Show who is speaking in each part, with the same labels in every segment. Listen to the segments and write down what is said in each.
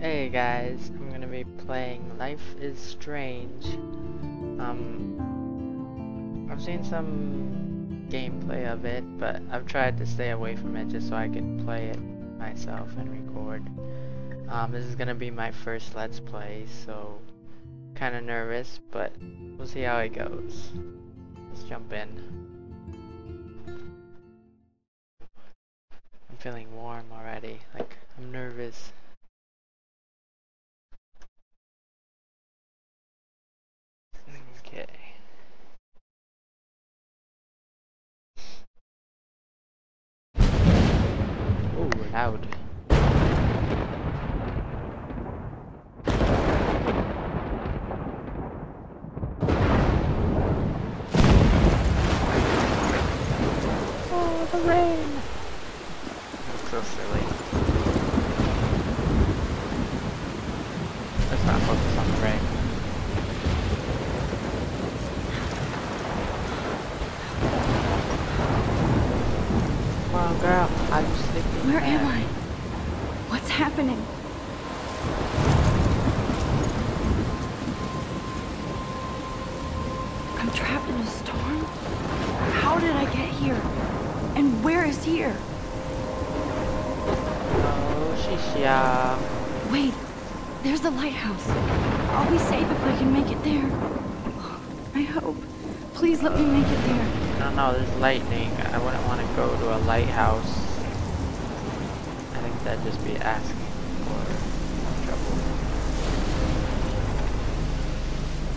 Speaker 1: Hey guys, I'm gonna be playing Life is Strange. Um, I've seen some gameplay of it, but I've tried to stay away from it just so I could play it myself and record. Um, this is gonna be my first Let's Play, so kind of nervous, but we'll see how it goes. Let's jump in. I'm feeling warm already, like I'm nervous. Oh, loud. Oh, the rain! That's so silly. Let's not focus on the rain. Come on, girl. Are you sleeping?
Speaker 2: Where am
Speaker 1: yet?
Speaker 2: I? What's happening? I'm trapped in a storm? How did I get here? And where is here?
Speaker 1: Oh, Shisha.
Speaker 2: Wait, there's the lighthouse. I'll be safe if I can make it there. I hope. Please let me make it there.
Speaker 1: No, no, there's lightning. I wouldn't want to go to a lighthouse. I think that'd just be asking for trouble.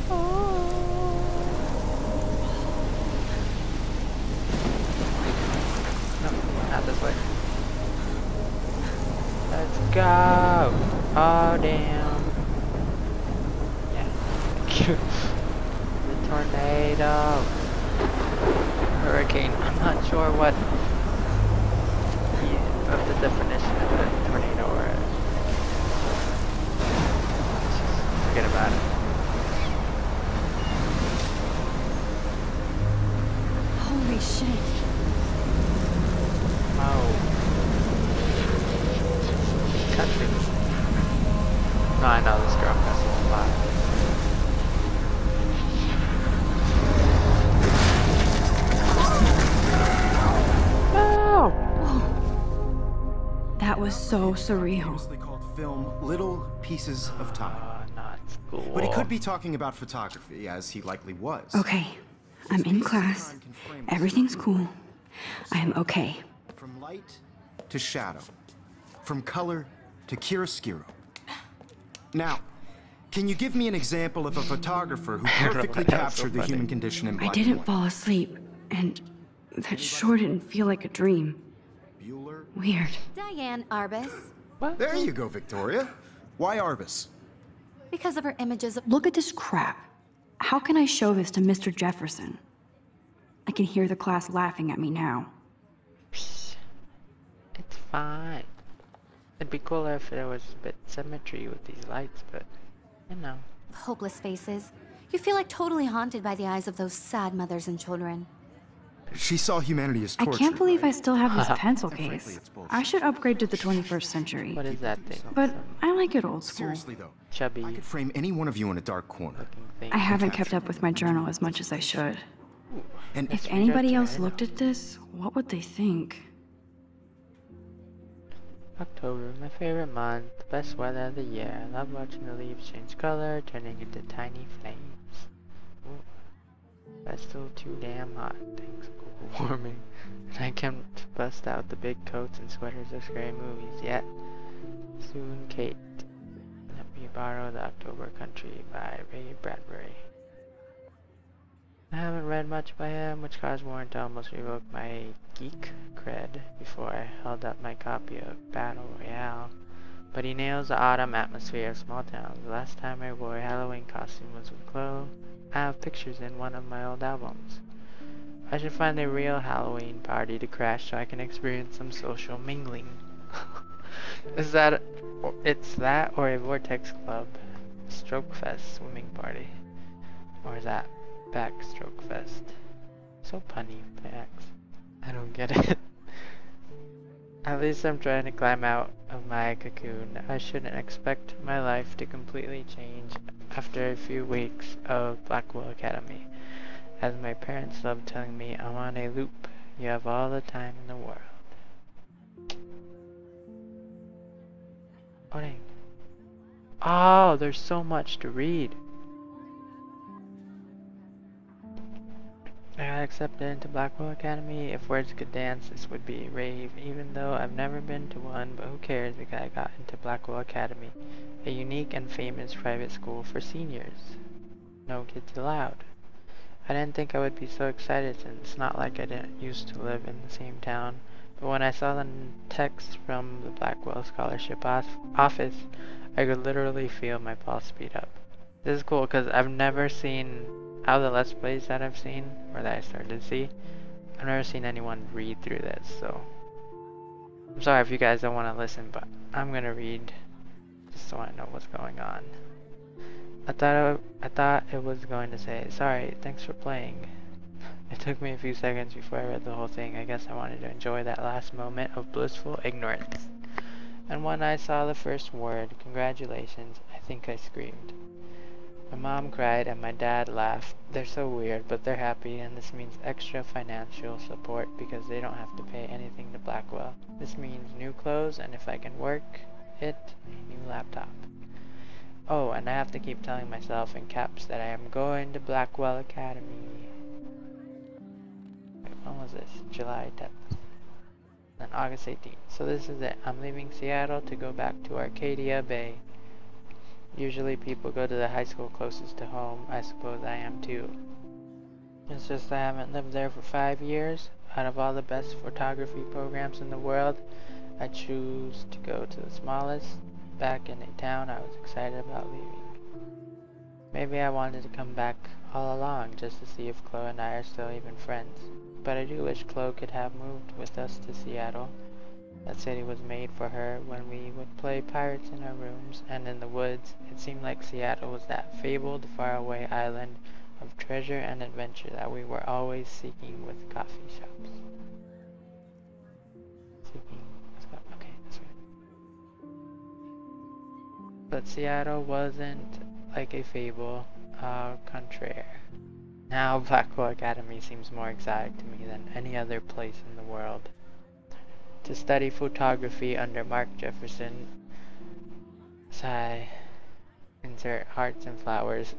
Speaker 1: Oh. No, not this way. Let's go! Oh, damn. Yeah. tornado. Hurricane. I'm not sure what the, of the definition of a tornado or a... Just forget about it.
Speaker 2: Holy shit. So surreal.
Speaker 3: famously called film Little Pieces of Time.
Speaker 1: Uh, not school.
Speaker 3: But he could be talking about photography, as he likely was.
Speaker 2: Okay, I'm in class. Everything's cool. I am okay.
Speaker 3: From light to shadow, from color to chiaroscuro. Now, can you give me an example of a photographer who perfectly
Speaker 1: That's so
Speaker 3: captured the human condition in black I didn't
Speaker 2: fall asleep, and that sure didn't feel like a dream.
Speaker 3: Bueller?
Speaker 2: Weird.
Speaker 4: Diane Arbus,
Speaker 1: What?
Speaker 3: There you go, Victoria. Why Arbus?
Speaker 4: because of her images of
Speaker 2: Look at this crap. How can I show this to Mr. Jefferson? I can hear the class laughing at me now.
Speaker 1: Psst. It's fine. It'd be cooler if there was a bit symmetry with these lights, but you know.
Speaker 4: hopeless faces. You feel like totally haunted by the eyes of those sad mothers and children.
Speaker 3: She saw humanity as torture, I
Speaker 2: can't believe I still have this pencil case. I should upgrade to the 21st century.
Speaker 1: What is that thing?
Speaker 2: But I like it old school.
Speaker 3: Seriously, though,
Speaker 1: chubby
Speaker 3: I could frame any one of you in a dark corner.
Speaker 2: I haven't kept up with my journal as much as I should.
Speaker 3: And
Speaker 2: If anybody else looked at this, what would they think?
Speaker 1: October, my favorite month, the best weather of the year. I love watching the leaves change color, turning into tiny flames. That's still too damn hot. Things global warming. And I can't bust out the big coats and sweaters of scary movies yet. Soon, Kate. Let me borrow the October Country by Ray Bradbury. I haven't read much by him, which caused Warren to almost revoke my geek cred before I held up my copy of Battle Royale. But he nails the autumn atmosphere of small towns. The last time I wore a Halloween costume was with Chloe. I have pictures in one of my old albums. I should find a real Halloween party to crash so I can experience some social mingling. Is that it's that or a Vortex Club Stroke Fest swimming party? Or is that Backstroke Fest? So punny, Bax. I don't get it. At least I'm trying to climb out of my cocoon. I shouldn't expect my life to completely change after a few weeks of Blackwell Academy. As my parents love telling me, I'm on a loop. You have all the time in the world. Dang. Oh, there's so much to read. Accepted into Blackwell Academy. If words could dance, this would be rave. Even though I've never been to one, but who cares because I got into Blackwell Academy. A unique and famous private school for seniors. No kids allowed. I didn't think I would be so excited since it's not like I didn't used to live in the same town. But when I saw the text from the Blackwell Scholarship office, I could literally feel my pulse speed up. This is cool because I've never seen out of the Let's Plays that I've seen, or that I started to see, I've never seen anyone read through this, so I'm sorry if you guys don't want to listen, but I'm gonna read just so I know what's going on. I thought I, I thought it was going to say, sorry, thanks for playing. It took me a few seconds before I read the whole thing. I guess I wanted to enjoy that last moment of blissful ignorance. And when I saw the first word, congratulations, I think I screamed. My mom cried and my dad laughed. They're so weird, but they're happy, and this means extra financial support because they don't have to pay anything to Blackwell. This means new clothes, and if I can work it, a new laptop. Oh, and I have to keep telling myself in caps that I am going to Blackwell Academy. When was this? July 10th. Then August 18th. So this is it. I'm leaving Seattle to go back to Arcadia Bay. Usually people go to the high school closest to home. I suppose I am too. It's just I haven't lived there for five years. Out of all the best photography programs in the world, I choose to go to the smallest. Back in a town I was excited about leaving. Maybe I wanted to come back all along just to see if Chloe and I are still even friends. But I do wish Chloe could have moved with us to Seattle. That city was made for her when we would play pirates in our rooms and in the woods. It seemed like Seattle was that fabled faraway island of treasure and adventure that we were always seeking with coffee shops. Seeking, okay, that's right. But Seattle wasn't like a fable, au contraire. Now Blackwell Academy seems more exotic to me than any other place in the world to study photography under Mark Jefferson. Sigh. Insert hearts and flowers.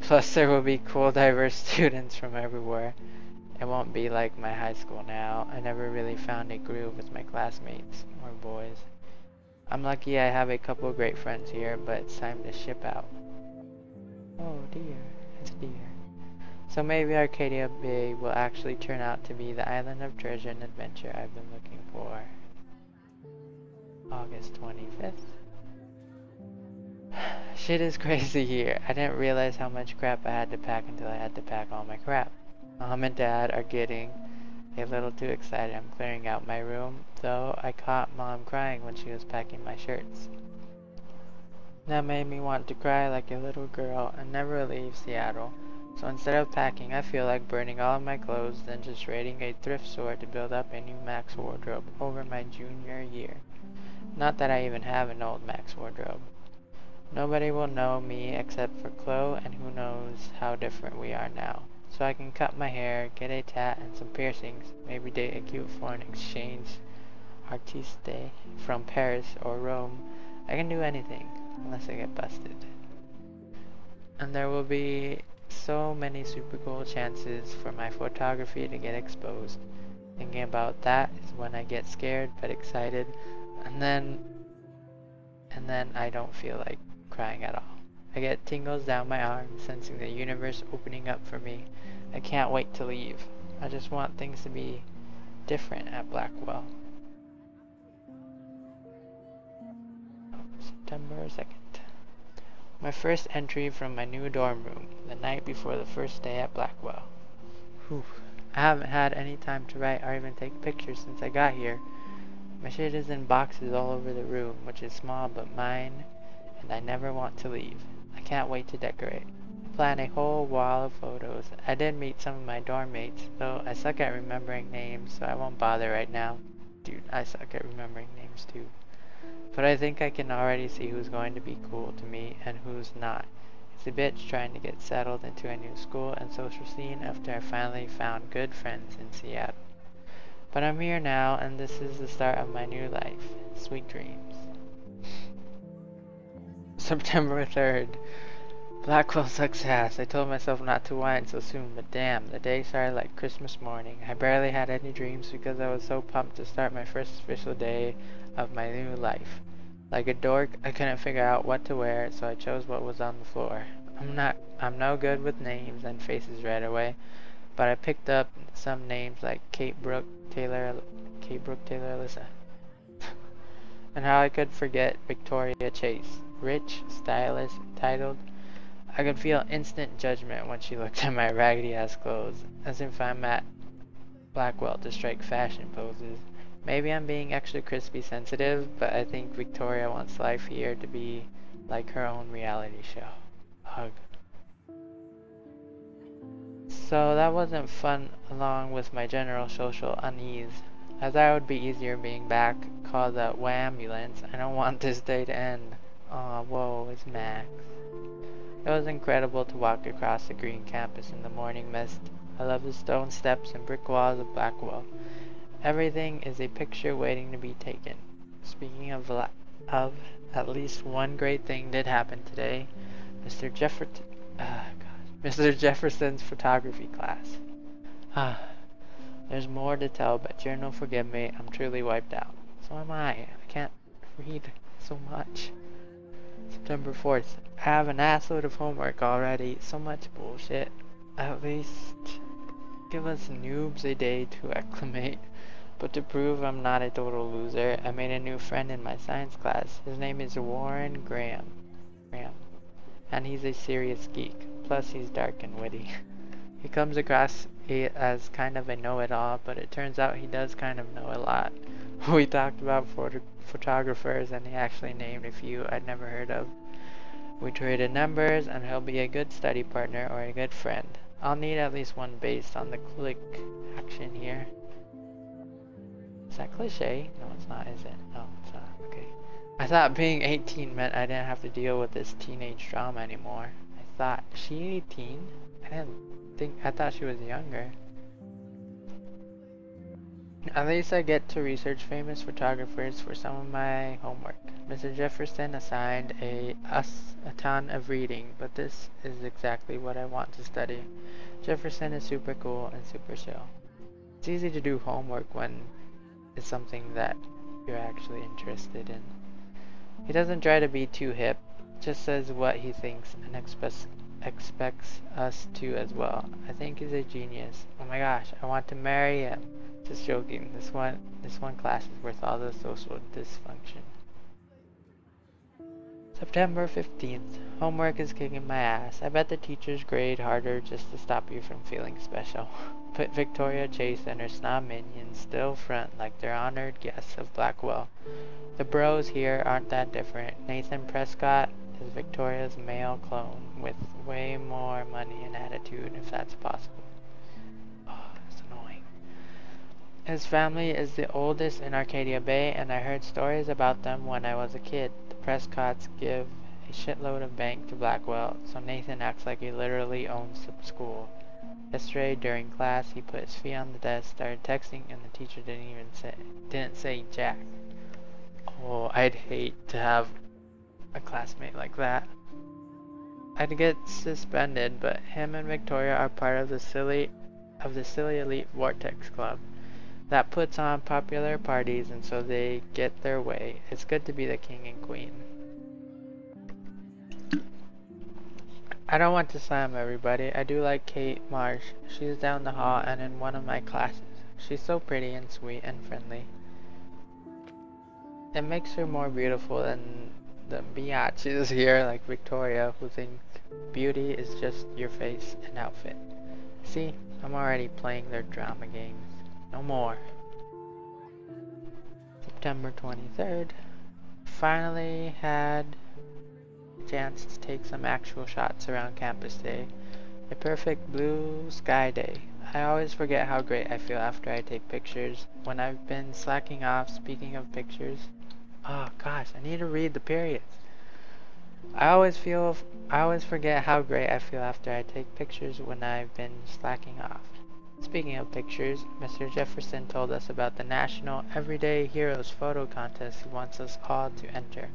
Speaker 1: Plus there will be cool diverse students from everywhere. It won't be like my high school now. I never really found a groove with my classmates, or boys. I'm lucky I have a couple great friends here, but it's time to ship out. Oh dear, it's a deer. So maybe Arcadia Bay will actually turn out to be the island of treasure and adventure I've been looking for. August 25th. Shit is crazy here. I didn't realize how much crap I had to pack until I had to pack all my crap. Mom and Dad are getting a little too excited. I'm clearing out my room, though I caught Mom crying when she was packing my shirts. That made me want to cry like a little girl and never leave Seattle. So instead of packing, I feel like burning all of my clothes, then just raiding a thrift store to build up a new Max wardrobe over my junior year. Not that I even have an old Max wardrobe. Nobody will know me except for Chloe, and who knows how different we are now. So I can cut my hair, get a tat and some piercings, maybe date a cute foreign exchange artiste from Paris or Rome. I can do anything, unless I get busted. And there will be so many super cool chances for my photography to get exposed. Thinking about that is when I get scared but excited and then and then I don't feel like crying at all. I get tingles down my arm, sensing the universe opening up for me. I can't wait to leave. I just want things to be different at Blackwell. September 2nd. My first entry from my new dorm room, the night before the first day at Blackwell. Whew. I haven't had any time to write or even take pictures since I got here. My shit is in boxes all over the room, which is small but mine, and I never want to leave. I can't wait to decorate. Plan a whole wall of photos. I did meet some of my dorm mates, though I suck at remembering names, so I won't bother right now. dude, I suck at remembering names too. But I think I can already see who's going to be cool to me and who's not. It's a bitch trying to get settled into a new school and social scene after I finally found good friends in Seattle. But I'm here now, and this is the start of my new life. Sweet dreams. September 3rd. Blackwell sucks ass. I told myself not to whine so soon, but damn, the day started like Christmas morning. I barely had any dreams because I was so pumped to start my first official day of my new life. Like a dork, I couldn't figure out what to wear, so I chose what was on the floor. I'm not I'm no good with names and faces right away, but I picked up some names like Kate Brooke Taylor Kate Brooke Taylor Alyssa. and how I could forget Victoria Chase. Rich, stylish, titled. I could feel instant judgment when she looked at my raggedy ass clothes, as if I'm at Blackwell to strike fashion poses. Maybe I'm being extra crispy sensitive, but I think Victoria wants life here to be like her own reality show. Hug. So that wasn't fun along with my general social unease. As I would be easier being back, call the ambulance. I don't want this day to end. Aw, whoa, it's Max. It was incredible to walk across the green campus in the morning mist. I love the stone steps and brick walls of Blackwell. Everything is a picture waiting to be taken. Speaking of, of at least one great thing did happen today. Mr. Uh, Mr. Jefferson's photography class. Ah, there's more to tell, but Journal, forgive me, I'm truly wiped out. So am I. I can't read so much. September 4th. I have an assload of homework already. So much bullshit. At least give us noobs a day to acclimate. But to prove I'm not a total loser, I made a new friend in my science class. His name is Warren Graham. Graham. And he's a serious geek. Plus he's dark and witty. he comes across as kind of a know-it-all, but it turns out he does kind of know a lot. We talked about photo photographers and he actually named a few I'd never heard of. We traded numbers and he'll be a good study partner or a good friend. I'll need at least one based on the click action here. Is that cliche? No, it's not, is it? No, it's not. Okay. I thought being 18 meant I didn't have to deal with this teenage drama anymore. I thought, she 18? I didn't think, I thought she was younger. At least I get to research famous photographers for some of my homework. Mr. Jefferson assigned a, us a ton of reading, but this is exactly what I want to study. Jefferson is super cool and super chill. It's easy to do homework when it's something that you're actually interested in. He doesn't try to be too hip, just says what he thinks and expects expects us to as well. I think he's a genius. Oh my gosh, I want to marry him. Just joking. This one, this one class is worth all the social dysfunction. September 15th. Homework is kicking my ass. I bet the teachers grade harder just to stop you from feeling special. Put Victoria Chase and her snob minions still front like they're honored guests of Blackwell. The bros here aren't that different. Nathan Prescott is Victoria's male clone with way more money and attitude if that's possible. His family is the oldest in Arcadia Bay, and I heard stories about them when I was a kid. The Prescotts give a shitload of bank to Blackwell, so Nathan acts like he literally owns the school. Yesterday during class, he put his feet on the desk, started texting, and the teacher didn't even say didn't say jack. Oh, I'd hate to have a classmate like that. I'd get suspended, but him and Victoria are part of the silly of the silly elite vortex club that puts on popular parties and so they get their way. It's good to be the king and queen. I don't want to slam everybody. I do like Kate Marsh. She's down the hall and in one of my classes. She's so pretty and sweet and friendly. It makes her more beautiful than the biatches here like Victoria who think beauty is just your face and outfit. See, I'm already playing their drama games. No more. September 23rd. Finally had a chance to take some actual shots around campus day. A perfect blue sky day. I always forget how great I feel after I take pictures. When I've been slacking off, speaking of pictures. Oh gosh, I need to read the periods. I always feel, I always forget how great I feel after I take pictures when I've been slacking off. Speaking of pictures, Mr. Jefferson told us about the National Everyday Heroes photo contest he wants us all to enter.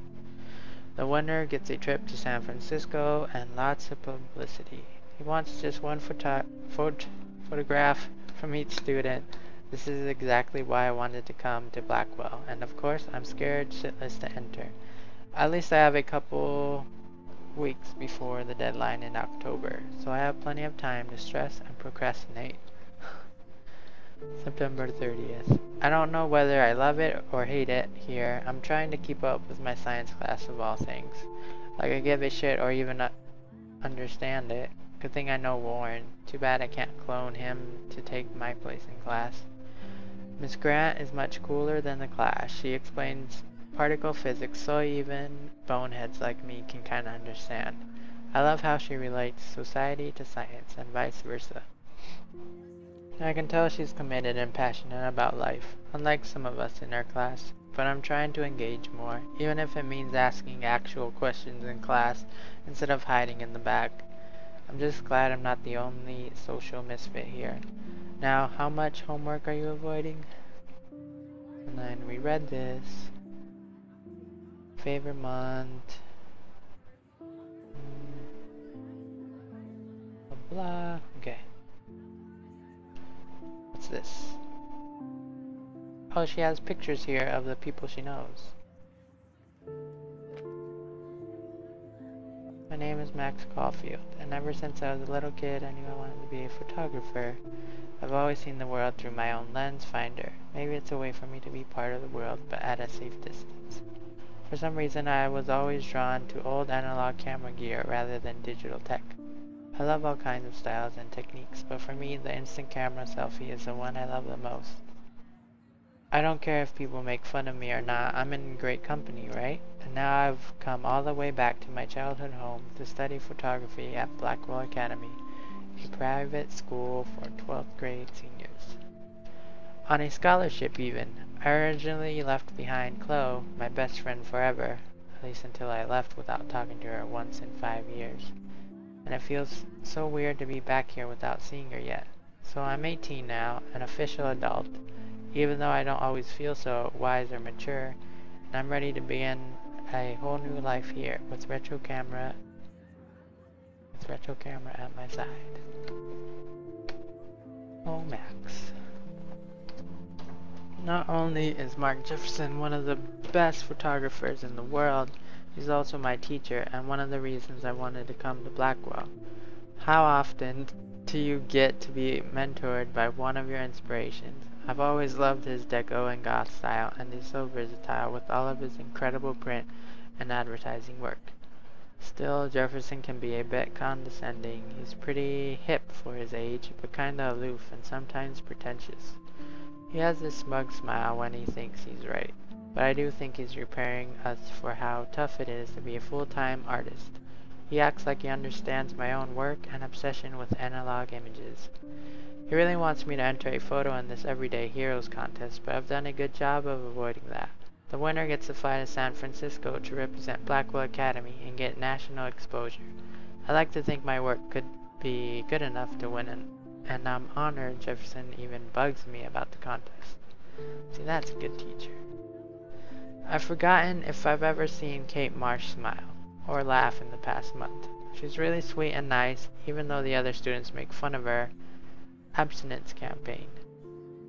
Speaker 1: The winner gets a trip to San Francisco and lots of publicity. He wants just one photo phot photograph from each student. This is exactly why I wanted to come to Blackwell, and of course I'm scared shitless to enter. At least I have a couple weeks before the deadline in October, so I have plenty of time to stress and procrastinate. September 30th. I don't know whether I love it or hate it here. I'm trying to keep up with my science class of all things. Like I give a shit or even uh, understand it. Good thing I know Warren. Too bad I can't clone him to take my place in class. Miss Grant is much cooler than the class. She explains particle physics so even boneheads like me can kinda understand. I love how she relates society to science and vice versa. I can tell she's committed and passionate about life, unlike some of us in her class. But I'm trying to engage more, even if it means asking actual questions in class instead of hiding in the back. I'm just glad I'm not the only social misfit here. Now, how much homework are you avoiding? And then we read this. Favorite month. Hmm. Blah, blah. Okay this? Oh, she has pictures here of the people she knows. My name is Max Caulfield, and ever since I was a little kid, I knew I wanted to be a photographer. I've always seen the world through my own lens finder. Maybe it's a way for me to be part of the world, but at a safe distance. For some reason, I was always drawn to old analog camera gear rather than digital tech. I love all kinds of styles and techniques, but for me, the instant camera selfie is the one I love the most. I don't care if people make fun of me or not, I'm in great company, right? And now I've come all the way back to my childhood home to study photography at Blackwell Academy, a private school for 12th grade seniors. On a scholarship even, I originally left behind Chloe, my best friend forever, at least until I left without talking to her once in five years and it feels so weird to be back here without seeing her yet. So I'm 18 now, an official adult, even though I don't always feel so wise or mature, and I'm ready to begin a whole new life here with retro camera with retro camera at my side. Oh Max. Not only is Mark Jefferson one of the best photographers in the world, He's also my teacher and one of the reasons I wanted to come to Blackwell. How often do you get to be mentored by one of your inspirations? I've always loved his deco and goth style and he's so versatile with all of his incredible print and advertising work. Still, Jefferson can be a bit condescending. He's pretty hip for his age, but kinda aloof and sometimes pretentious. He has this smug smile when he thinks he's right but I do think he's preparing us for how tough it is to be a full-time artist. He acts like he understands my own work and obsession with analog images. He really wants me to enter a photo in this Everyday Heroes contest, but I've done a good job of avoiding that. The winner gets to fly to San Francisco to represent Blackwell Academy and get national exposure. I like to think my work could be good enough to win an, and I'm honored Jefferson even bugs me about the contest. See, that's a good teacher. I've forgotten if I've ever seen Kate Marsh smile or laugh in the past month. She's really sweet and nice, even though the other students make fun of her abstinence campaign.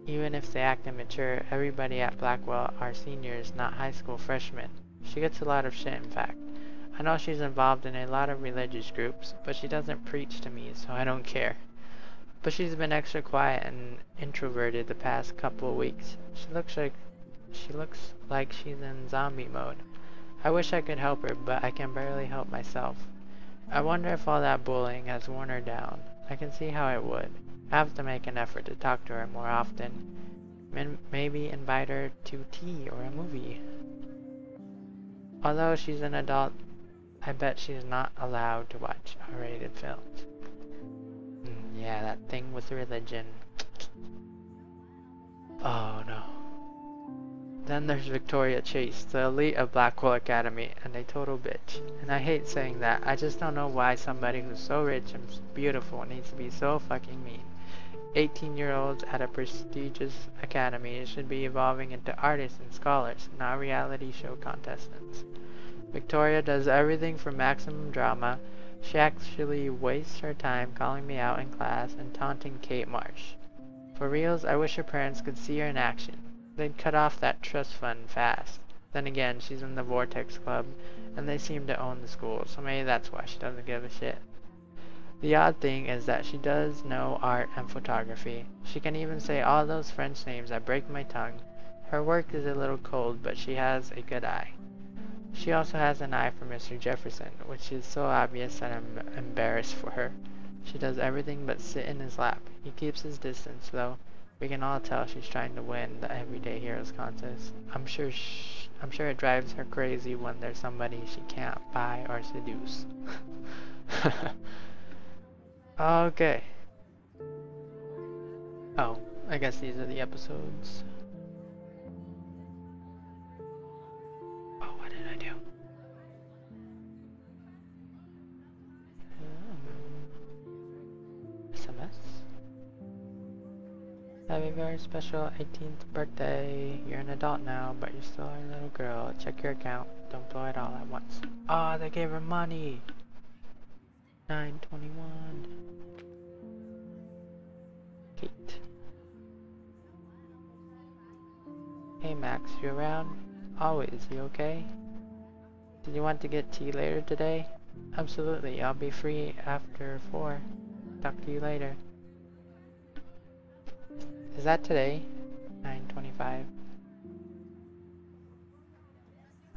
Speaker 1: Even if they act immature, everybody at Blackwell are seniors, not high school freshmen. She gets a lot of shit, in fact. I know she's involved in a lot of religious groups, but she doesn't preach to me, so I don't care. But she's been extra quiet and introverted the past couple of weeks. She looks like she looks like she's in zombie mode. I wish I could help her, but I can barely help myself. I wonder if all that bullying has worn her down. I can see how it would. I have to make an effort to talk to her more often. maybe invite her to tea or a movie. Although she's an adult, I bet she's not allowed to watch R-rated films. Mm, yeah, that thing with religion. Oh no. Then there's Victoria Chase, the elite of Blackwell Academy, and a total bitch. And I hate saying that, I just don't know why somebody who's so rich and beautiful needs to be so fucking mean. 18 year olds at a prestigious academy should be evolving into artists and scholars, not reality show contestants. Victoria does everything for maximum drama. She actually wastes her time calling me out in class and taunting Kate Marsh. For reals, I wish her parents could see her in action. They'd cut off that trust fund fast. Then again, she's in the Vortex Club, and they seem to own the school, so maybe that's why she doesn't give a shit. The odd thing is that she does know art and photography. She can even say all those French names that break my tongue. Her work is a little cold, but she has a good eye. She also has an eye for Mr. Jefferson, which is so obvious that I'm embarrassed for her. She does everything but sit in his lap. He keeps his distance, though. We can all tell she's trying to win the Everyday Heroes contest. I'm sure I'm sure it drives her crazy when there's somebody she can't buy or seduce. okay. Oh, I guess these are the episodes. A very special 18th birthday. You're an adult now, but you're still a little girl. Check your account. Don't blow it all at once. Ah, oh, they gave her money. 921. Kate. Hey Max, you around? Always, you okay? Did you want to get tea later today? Absolutely, I'll be free after 4. Talk to you later. Is that today? 925.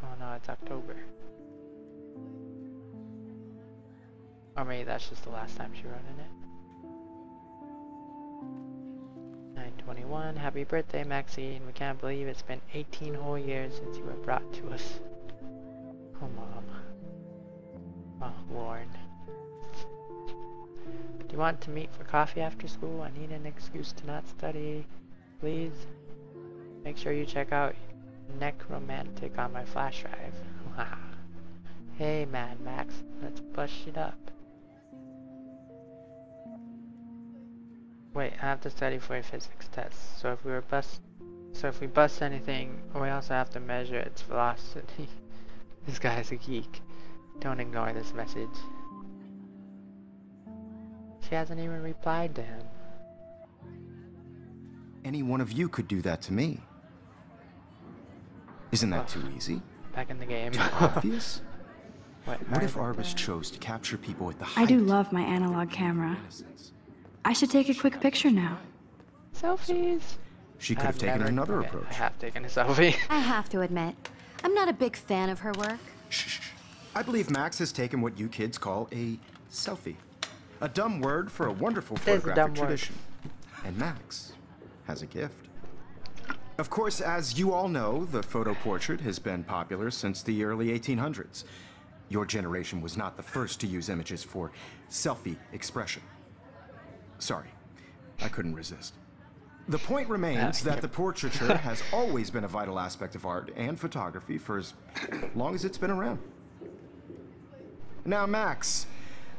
Speaker 1: Oh no, it's October. Or maybe that's just the last time she wrote in it. 921. Happy birthday, Maxine. We can't believe it's been 18 whole years since you were brought to us. Oh, Mom. Oh, Lauren. Do you want to meet for coffee after school? I need an excuse to not study. Please? Make sure you check out Necromantic on my flash drive. hey, Mad Max. Let's bust it up. Wait, I have to study for a physics test. So if we were bust, so if we bust anything, we also have to measure its velocity. this guy's a geek. Don't ignore this message. She hasn't even replied to him.
Speaker 3: Any one of you could do that to me. Isn't that too easy?
Speaker 1: Back in the game.
Speaker 3: Too obvious?
Speaker 1: what,
Speaker 3: What if Arbus chose to capture people at the height
Speaker 2: I do love my analog camera.
Speaker 3: innocence?
Speaker 2: I should take a quick picture now.
Speaker 1: Selfies?
Speaker 3: She could
Speaker 1: I've
Speaker 3: have taken
Speaker 1: never-
Speaker 3: another
Speaker 1: okay,
Speaker 3: approach.
Speaker 1: I have taken a selfie.
Speaker 4: I have to admit, I'm not a big fan of her work.
Speaker 3: Shh, shh, shh. I believe Max has taken what you kids call a selfie. A dumb word for a wonderful
Speaker 1: is a
Speaker 3: photographic
Speaker 1: word.
Speaker 3: tradition. And Max has a gift. Of course, as you all know, the photo portrait has been popular since the early 1800s. Your generation was not the first to use images for selfie expression. Sorry, I couldn't resist. The point remains ah, that the portraiture has always been a vital aspect of art and photography for as long as it's been around. Now, Max,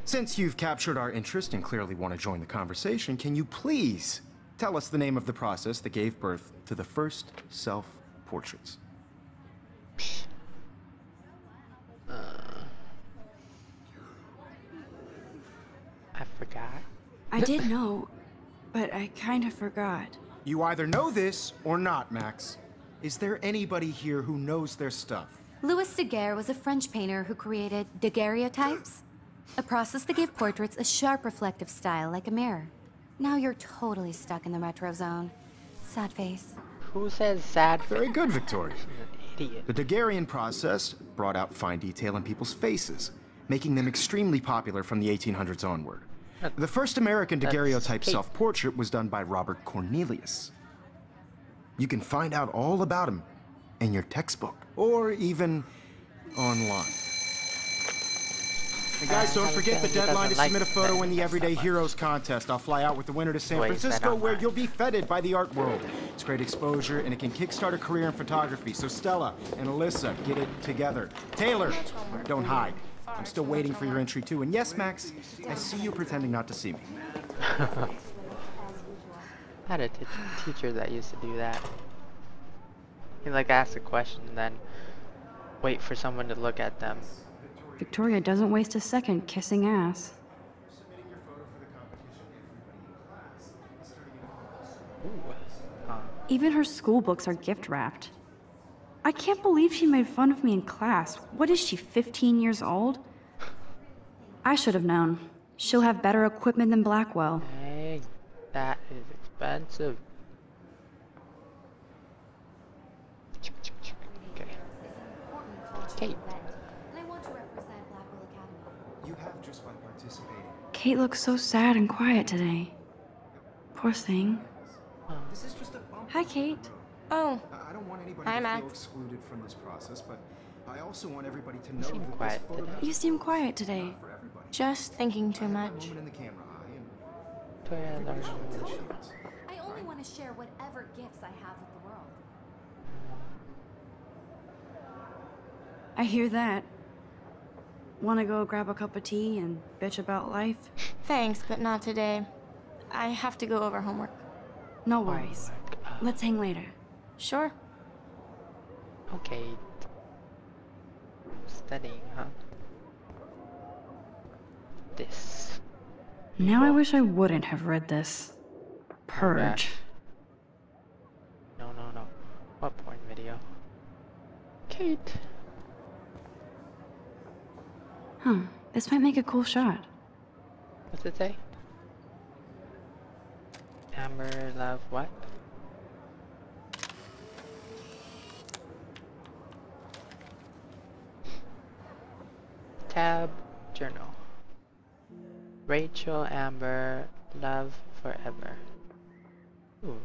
Speaker 3: since you've captured our interest and clearly want to join the conversation, can you please tell us the name of the process that gave birth to the first self portraits?
Speaker 1: Uh, I forgot.
Speaker 2: I did know, but I kind of forgot.
Speaker 3: You either know this or not, Max. Is there anybody here who knows their stuff?
Speaker 4: Louis Daguerre was a French painter who created daguerreotypes, a process that gave portraits a sharp reflective style like a mirror. Now you're totally stuck in the retro zone. Sad face.
Speaker 1: Who says sad?
Speaker 3: Very good, Victoria.
Speaker 1: Idiot.
Speaker 3: The Daguerrean process brought out fine detail in people's faces, making them extremely popular from the 1800s onward. The first American daguerreotype self portrait was done by Robert Cornelius. You can find out all about him in your textbook or even online. And guys, don't forget the deadline to
Speaker 1: doesn't
Speaker 3: submit a photo in the Everyday. Heroes contest. I'll fly out with the winner to San
Speaker 1: Wait, is that
Speaker 3: Francisco, where you'll be feted by the art world. It's great exposure, and it can kickstart a career in photography. So Stella and Alyssa, get it together. Taylor, don't hide. I'm still waiting for your entry too. And yes, Max, I see you pretending not to see me.
Speaker 1: I had a t- teacher that used to do that. He'd like ask a question and then wait for someone to look at them.
Speaker 2: Victoria doesn't waste a second kissing ass. Even her school books are gift wrapped. I can't believe she made fun of me in class. What is she, 15 years old? I should have known. She'll have better equipment than Blackwell.
Speaker 1: Hey, that is expensive. Okay. Kate.
Speaker 4: And I want to represent Blackwell Academy.
Speaker 3: You have just by participating.
Speaker 2: Kate looks so sad and quiet today. Poor thing.
Speaker 3: This is just a bump.
Speaker 2: Hi, Kate.
Speaker 5: Oh,
Speaker 3: I don't want anybody
Speaker 5: Hi,
Speaker 3: to
Speaker 5: Max.
Speaker 3: feel excluded from this process, but I also want everybody to know that
Speaker 1: quiet
Speaker 3: this photograph
Speaker 2: You seem quiet today.
Speaker 5: just thinking too much.
Speaker 3: moment the camera eye and
Speaker 1: Victoria
Speaker 3: everybody
Speaker 1: Larson.
Speaker 3: should appreciate it.
Speaker 4: I only want to share whatever gifts I have with the world.
Speaker 2: I hear that. Want to go grab a cup of tea and bitch about life?
Speaker 5: Thanks, but not today. I have to go over homework.
Speaker 2: No worries. Let's hang later.
Speaker 5: Sure.
Speaker 1: Okay. Studying, huh? This.
Speaker 2: Now I wish I wouldn't have read this. Purge.
Speaker 1: No, no, no. What porn video? Kate.
Speaker 2: Huh. This might make a cool shot.
Speaker 1: What's it say? Amber, love, what? Tab, journal. Rachel, Amber, love forever. Ooh.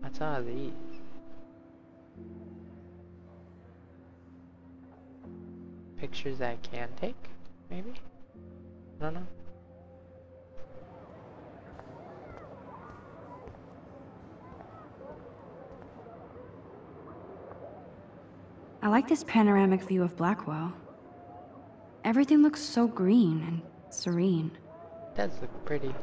Speaker 1: What's all these? Pictures I can take, maybe? I don't know.
Speaker 2: I like this panoramic view of Blackwell. Everything looks so green and serene.
Speaker 1: does look pretty.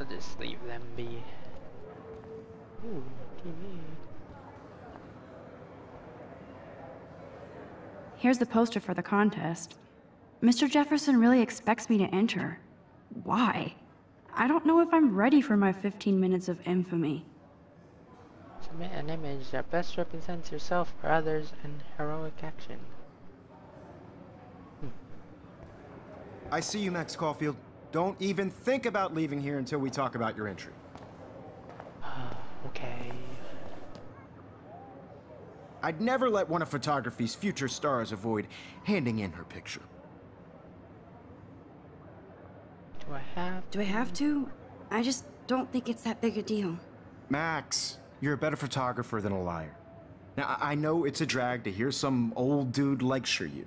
Speaker 1: I'll just leave them be. Ooh, TV.
Speaker 2: Here's the poster for the contest. Mr. Jefferson really expects me to enter. Why? I don't know if I'm ready for my 15 minutes of infamy.
Speaker 1: Submit an image that best represents yourself or others in heroic action. Hmm.
Speaker 3: I see you, Max Caulfield. Don't even think about leaving here until we talk about your entry.
Speaker 1: Okay.
Speaker 3: I'd never let one of photography's future stars avoid handing in her picture.
Speaker 1: Do I have?
Speaker 2: Do I have to? I just don't think it's that big a deal.
Speaker 3: Max, you're a better photographer than a liar. Now, I I know it's a drag to hear some old dude lecture you,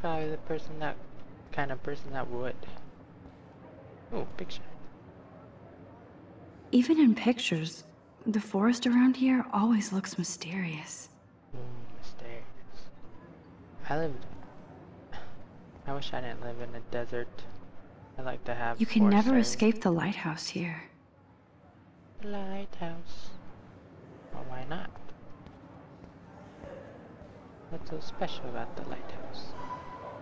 Speaker 1: Probably the person that kind of person that would. Oh, picture.
Speaker 2: Even in pictures, the forest around here always looks mysterious.
Speaker 1: Ooh, mysterious. I lived. I wish I didn't live in a desert. I like to have.
Speaker 2: You can never escape the lighthouse here.
Speaker 1: Lighthouse. Well, why not? What's so special about the lighthouse?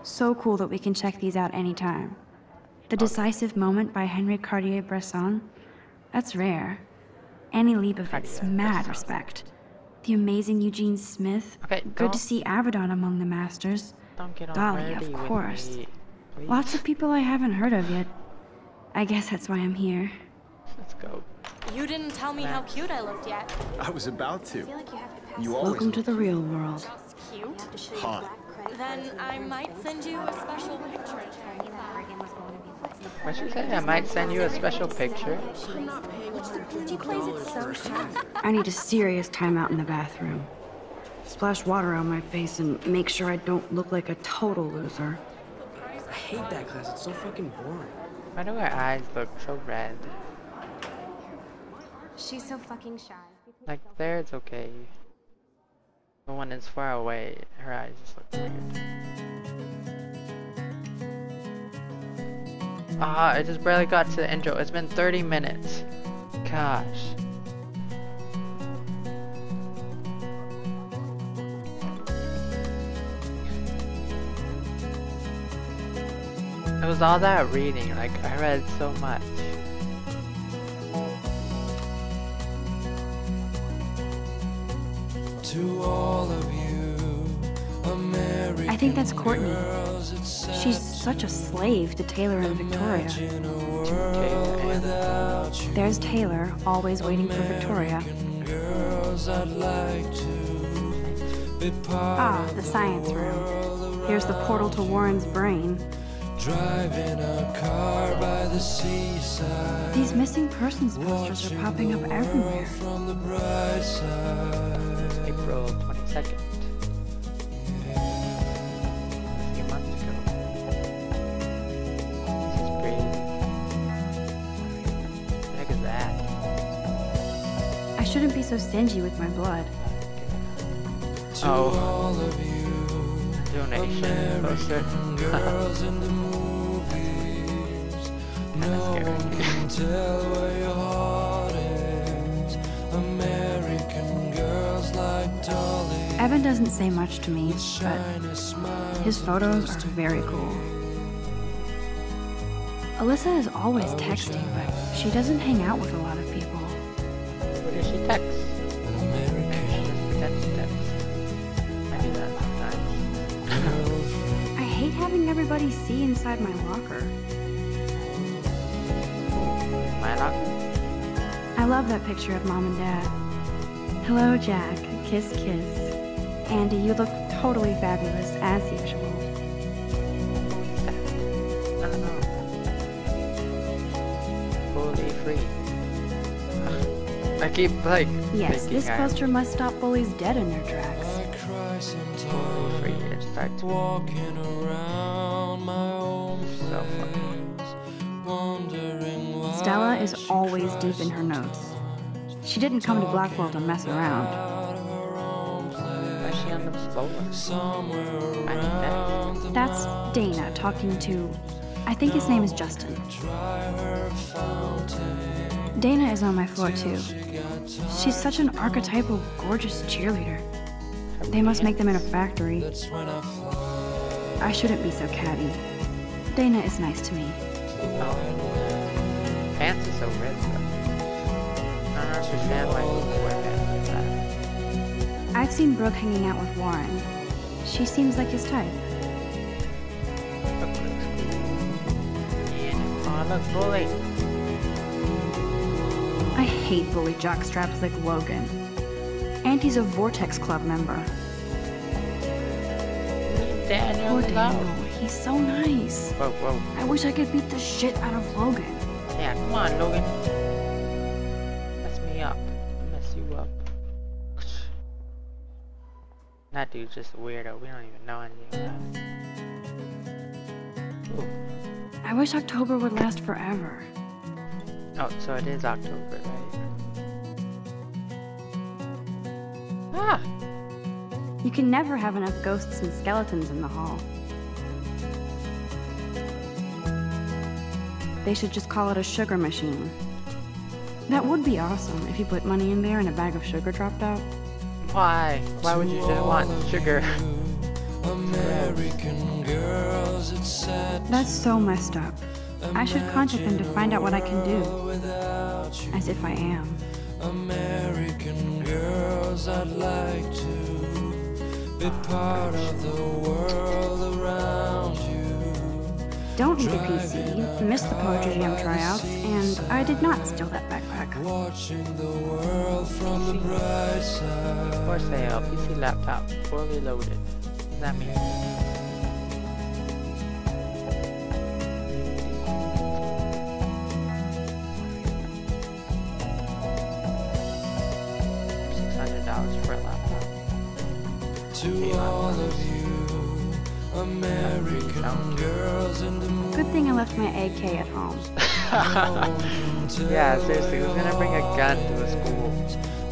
Speaker 2: So cool that we can check these out anytime. The Decisive Moment by Henri Cartier-Bresson? That's rare. Annie Leibovitz, mad
Speaker 1: Cartier-Bresson.
Speaker 2: respect. The amazing Eugene Smith.
Speaker 1: Okay,
Speaker 2: Good
Speaker 1: don't-
Speaker 2: to see Avedon among the masters.
Speaker 1: Don't get all
Speaker 2: Dolly, of course.
Speaker 1: me.
Speaker 2: Lots of people I haven't heard of yet. I guess that's why I'm here.
Speaker 1: Let's go.
Speaker 5: You didn't tell me how cute I looked yet.
Speaker 3: I was about to. You always
Speaker 2: Welcome to the real world.
Speaker 5: Cute?
Speaker 3: hot.
Speaker 5: Then I might send you a special picture.
Speaker 1: What you say? I might send you a special picture.
Speaker 5: It so.
Speaker 2: I need a serious timeout in the bathroom. Splash water on my face and make sure I don't look like a total loser.
Speaker 6: I hate that class. It's so fucking boring.
Speaker 1: Why do her eyes look so red?
Speaker 7: She's so fucking shy.
Speaker 1: Like there it's okay. When it's far away, her eyes just look weird. Ah, I just barely got to the intro. It's been 30 minutes. Gosh. It was all that reading, like I read so much.
Speaker 2: I think that's Courtney.
Speaker 8: girls,
Speaker 2: She's such a slave to Taylor and Victoria.
Speaker 8: in
Speaker 1: Taylor
Speaker 8: world
Speaker 1: and
Speaker 8: without you.
Speaker 2: There's Taylor, always waiting for Victoria.
Speaker 8: Girls, I'd like to be part
Speaker 2: Ah, the science room. Here's the portal to Warren's brain.
Speaker 8: Driving a car by the seaside.
Speaker 2: These missing persons posters are popping up everywhere.
Speaker 8: From the bright side.
Speaker 1: April 22nd. A few months ago. This is pretty. What the heck is that?
Speaker 2: I shouldn't be so stingy with my blood.
Speaker 8: To
Speaker 1: Oh.
Speaker 8: all of you.
Speaker 1: Donation poster.
Speaker 8: girls in the movies.
Speaker 1: Kinda
Speaker 8: No
Speaker 1: scary.
Speaker 8: one can tell where your heart
Speaker 2: Evan doesn't say much to me, but his photos are very cool. Alyssa is always texting, but she doesn't hang out with a lot of people.
Speaker 1: What does she text?
Speaker 8: An
Speaker 1: Maybe
Speaker 8: American
Speaker 1: she just pretends to text. Maybe that sometimes.
Speaker 8: girlfriend.
Speaker 2: I hate having everybody see inside my locker.
Speaker 1: My lock?
Speaker 2: I love that picture of mom and dad. Hello, Jack. Kiss, kiss. Andy, you look totally fabulous, as usual.
Speaker 1: I don't know. Fully free. I keep like
Speaker 2: Yes,
Speaker 1: thinking
Speaker 2: this
Speaker 1: I'm
Speaker 2: poster must stop bullies dead in their tracks.
Speaker 8: I
Speaker 1: fully free. It starts
Speaker 8: Walking around my own
Speaker 1: So funny.
Speaker 8: place, wondering why
Speaker 2: Stella is always deep in her notes. She didn't come to Blackwell to mess around.
Speaker 1: Why is on the floor?
Speaker 8: somewhere
Speaker 1: I need
Speaker 8: around
Speaker 2: That's Dana talking to. I think his name is Justin.
Speaker 8: dry her fountain.
Speaker 2: Dana is on my floor too. She's such an archetypal, gorgeous cheerleader. They must make them in a factory.
Speaker 8: I
Speaker 2: shouldn't be so catty. Dana is nice to me.
Speaker 1: Oh. Pants are so red though. I don't understand why people wear pants like that.
Speaker 2: I've seen Brooke hanging out with Warren. She seems like his type.
Speaker 1: Look, looks cool. Oh look, bully.
Speaker 2: I hate bully jockstraps like Logan. And he's a Vortex Club member.
Speaker 1: Daniel
Speaker 2: Poor Daniel, he's so nice.
Speaker 1: Whoa, whoa.
Speaker 2: I wish I could beat the shit out of Logan.
Speaker 1: Yeah, come on, Logan. That dude's just a weirdo. We don't even know anything about him.
Speaker 2: I wish October would last forever.
Speaker 1: Oh, so it is October, right? Ah!
Speaker 2: You can never have enough ghosts and skeletons in the hall. They should just call it a sugar machine. That would be awesome if you put money in there and a bag of sugar dropped out.
Speaker 1: Why? Why would you just want sugar?
Speaker 8: American girls, it's sad
Speaker 2: That's so messed up. I should contact them to find out what I can do. As if I am.
Speaker 8: American girls, I'd like to be part of the world around you.
Speaker 2: Don't need a PC, missed the Poetry Jam tryouts, and I did not steal that backpack.
Speaker 8: Watching the world from the bright side.
Speaker 1: For sale, PC laptop, fully loaded. Does that mean? Six hundred dollars for a laptop.
Speaker 8: To all of you, American girls in the moon.
Speaker 2: Good thing I left my AK at home.
Speaker 1: Yeah, seriously, who's gonna bring a gun to the school?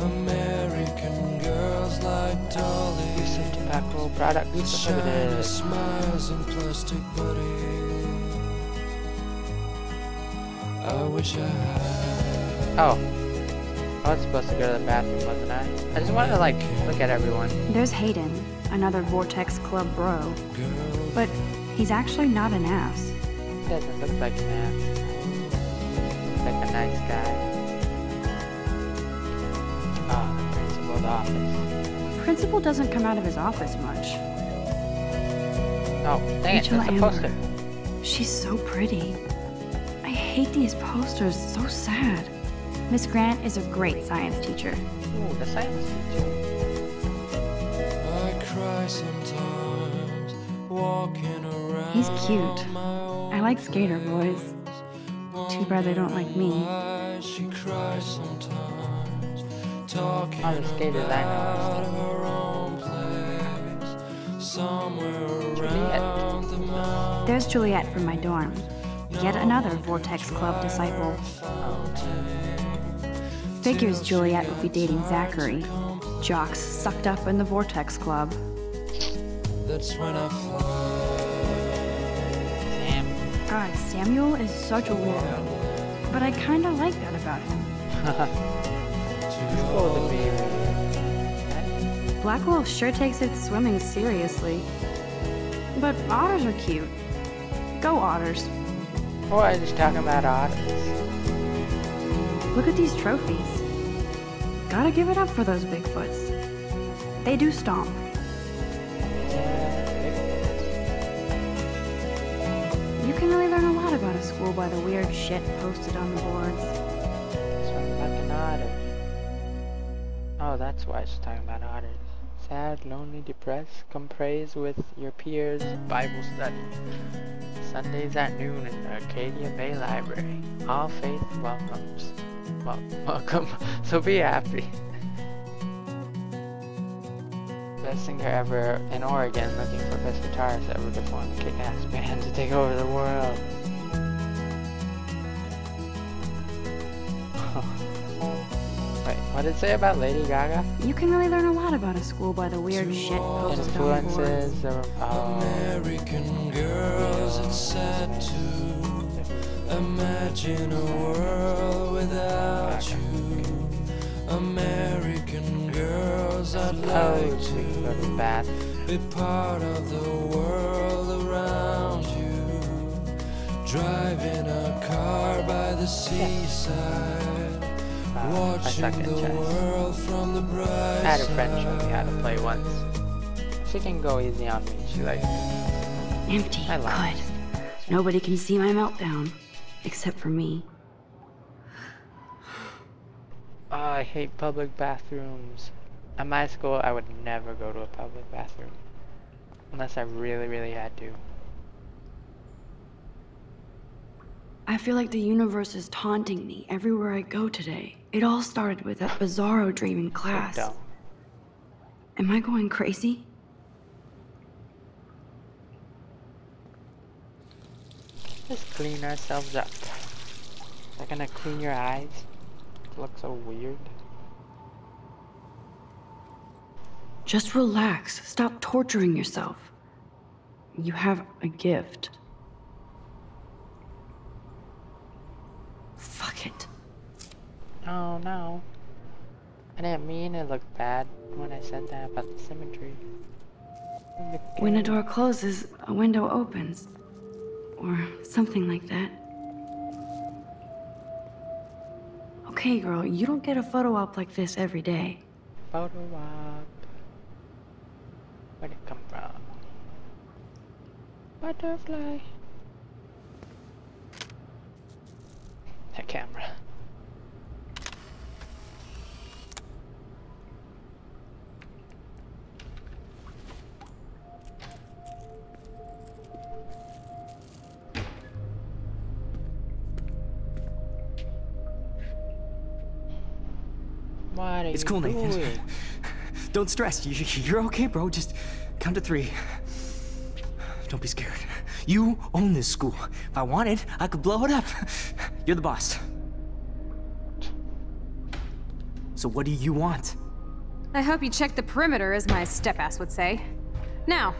Speaker 8: American girls like dollies.
Speaker 1: Use of tobacco products
Speaker 8: With shiny
Speaker 1: prohibited.
Speaker 8: smiles and plastic buddies. I wish I had
Speaker 1: Oh. I was supposed to go to the bathroom, wasn't I? I just wanted to, like, look at everyone.
Speaker 2: There's Hayden, another Vortex Club bro. But he's actually not an ass.
Speaker 1: He doesn't look like an ass. Looks like a nice guy. Ah, oh, the principal's office.
Speaker 2: Principal doesn't come out of his office much.
Speaker 1: Oh, dang it,
Speaker 2: Rachel
Speaker 1: that's a poster.
Speaker 2: She's so pretty. I hate these posters, so sad. Miss Grant is a great science teacher.
Speaker 1: Ooh, the science teacher.
Speaker 8: I cry sometimes walking around.
Speaker 2: He's cute. I like skater boys. Too bad they don't like me.
Speaker 8: she cries sometimes talking
Speaker 1: All the skaters I know
Speaker 8: about her own place somewhere
Speaker 1: Juliet.
Speaker 8: around the mountain.
Speaker 2: There's Juliet from my dorm. Yet another Vortex Club disciple. Figures Juliet would be dating Zachary. Jocks sucked up in the Vortex Club.
Speaker 8: That's when I fly.
Speaker 2: Samuel is such a weirdo. But I kinda like that about him.
Speaker 1: He's cool to be with.
Speaker 2: Blackwell sure takes its swimming seriously. But otters are cute. Go otters.
Speaker 1: Or I just talking about otters.
Speaker 2: Look at these trophies. Gotta give it up for those Bigfoots. They do stomp. Can really learn a lot about a school by the weird shit posted on the boards.
Speaker 1: An otter. Oh, that's why she's talking about otters. Sad, lonely, depressed, come praise with your peers, Bible study. Sundays at noon in the Arcadia Bay Library. All faith welcomes. Well, welcome. So be happy. Best singer ever in Oregon, looking for best guitarist ever to form a kick-ass band to take over the world. Wait, what did it say about Lady Gaga?
Speaker 2: You can really learn a lot about a school by the weird shit posted on the.
Speaker 1: Influences, there oh, uh,
Speaker 8: American girls, it's sad to imagine a world without you. American girls, I'd like
Speaker 1: suppose we to the
Speaker 8: to
Speaker 1: bath.
Speaker 8: be part of the world around you. Driving a car by the seaside,
Speaker 1: Uh, I suck
Speaker 8: watching
Speaker 1: at
Speaker 8: the
Speaker 1: chess.
Speaker 8: world from the bright
Speaker 1: I had a friend show me
Speaker 8: side.
Speaker 1: how to play once. She can go easy on me. She like,
Speaker 2: Empty.
Speaker 1: I lied.
Speaker 2: Good. Nobody can see my meltdown. Except for me.
Speaker 1: oh, I hate public bathrooms. At my school, I would never go to a public bathroom. Unless I really, really had to.
Speaker 2: I feel like the universe is taunting me everywhere I go today. It all started with that bizarro dream in class. Am I going crazy?
Speaker 1: Just clean ourselves up. They're gonna clean your eyes. It looks so weird.
Speaker 2: Just relax. Stop torturing yourself. You have a gift. Fuck it.
Speaker 1: Oh no. I didn't mean it looked bad when I said that about the symmetry.
Speaker 2: When a door closes, a window opens. Or something like that. Okay, girl, you don't get a photo op like this every day.
Speaker 1: Photo op. Where'd it come from? Butterfly. That camera. What are
Speaker 6: It's
Speaker 1: you
Speaker 6: cool, Nathan.
Speaker 1: Doing?
Speaker 6: Don't stress. You, you're okay, bro. Just count to three. Don't be scared. You own this school. If I wanted, I could blow it up. You're the boss. So what do you want?
Speaker 7: I hope you checked the perimeter, as my step-ass would say. Now,